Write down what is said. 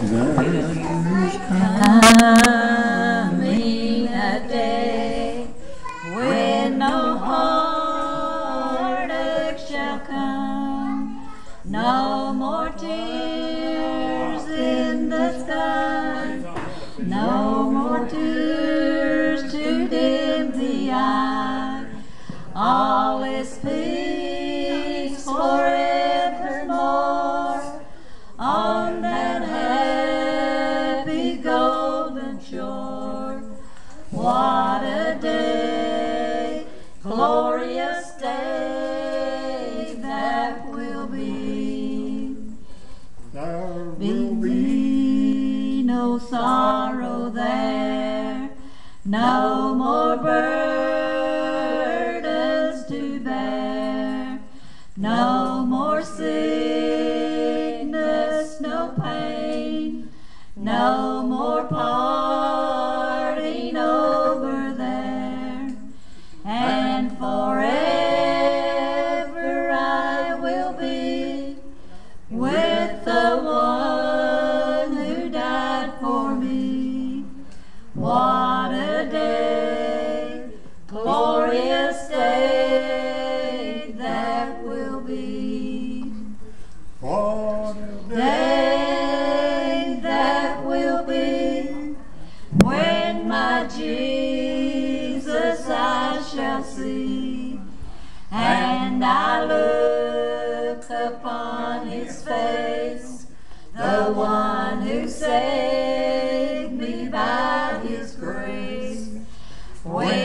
Coming a day when no heartache shall come, no more tears What a day, glorious day that will be. There Will be no sorrow there, no more burdens to bear, no more sickness, no pain, no more parting and forever I will be with the one who died for me. What a day, glorious day that will be. what a day. That will be when my Jesus and I look upon his face, the one who saved me by his grace. When